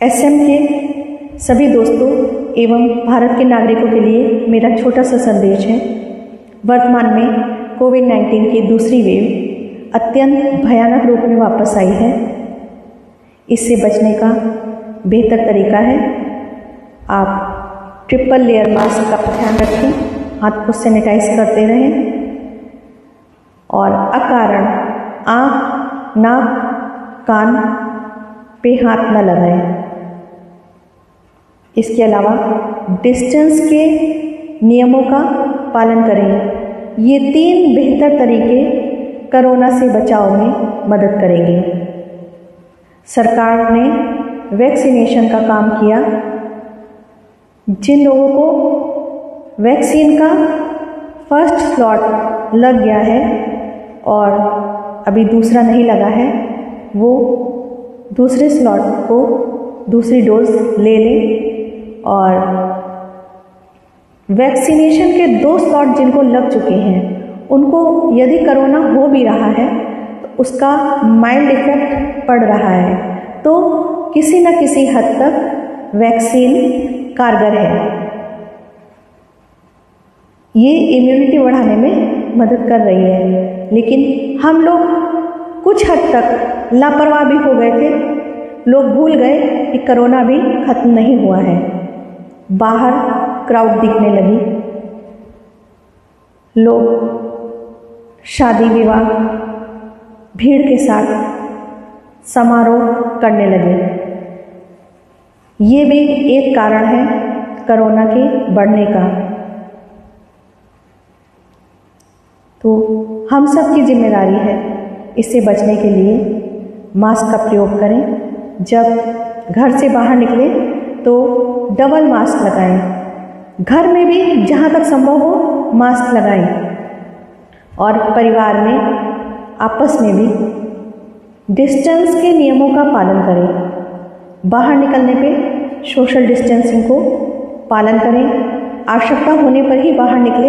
SM के सभी दोस्तों एवं भारत के नागरिकों के लिए मेरा छोटा सा संदेश है। वर्तमान में कोविड 19 की दूसरी वेव अत्यंत भयानक रूप में वापस आई है। इससे बचने का बेहतर तरीका है। आप ट्रिपल लेयर मास्क का ध्यान रखें, हाथ को सैनिटाइज करते रहें और अकारण आँख, नाक, कान पे हाथ न लगाएँ। इसके अलावा डिस्टेंस के नियमों का पालन करें ये तीन बेहतर तरीके कोरोना से बचाव में मदद करेंगे। सरकार ने वैक्सीनेशन का काम किया। जिन लोगों को वैक्सीन का फ़र्स्ट स्लॉट लग गया है और अभी दूसरा नहीं लगा है, वो दूसरे स्लॉट को दूसरी डोज ले लें। और वैक्सीनेशन के दो स्लॉट जिनको लग चुके हैं, उनको यदि करोना हो भी रहा है तो उसका माइल्ड इफ़ेक्ट पड़ रहा है। तो किसी न किसी हद तक वैक्सीन कारगर है। ये इम्यूनिटी बढ़ाने में मदद कर रही है। लेकिन हम लोग कुछ हद तक लापरवाह भी हो गए थे। लोग भूल गए कि कोरोना भी खत्म नहीं हुआ है। बाहर क्राउड दिखने लगी। लोग, शादी विवाह, भीड़ के साथ समारोह करने लगे। ये भी एक कारण है कोरोना के बढ़ने का। तो हम सब की ज़िम्मेदारी है इससे बचने के लिए मास्क का प्रयोग करें। जब घर से बाहर निकले तो डबल मास्क लगाएँ। घर में भी जहाँ तक संभव हो, मास्क लगाएँ। और परिवार में, आपस में भी। डिस्टेंस के नियमों का पालन करें। बाहर निकलने पे सोशल डिस्टेंसिंग को पालन करें। आवश्यकता होने पर ही बाहर निकले।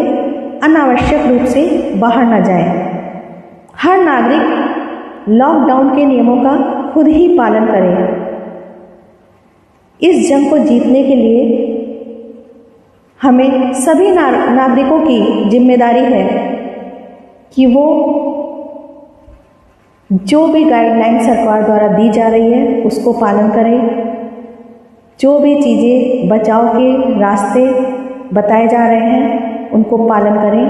अनावश्यक रूप से बाहर न जाएँ। हर नागरिक लॉकडाउन के नियमों का खुद ही पालन करें। इस जंग को जीतने के लिए हमें सभी नागरिकों की ज़िम्मेदारी है कि वो जो भी गाइडलाइन सरकार द्वारा दी जा रही है, उसको पालन करें। जो भी चीज़ें बचाव के रास्ते बताए जा रहे हैं, उनको पालन करें।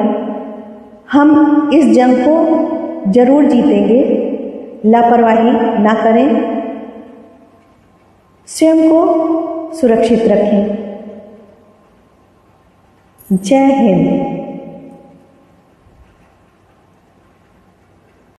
हम इस जंग को ज़रूर जीतेंगे। लापरवाही ना करें। स्वयं को सुरक्षित रखें। जय हिंद।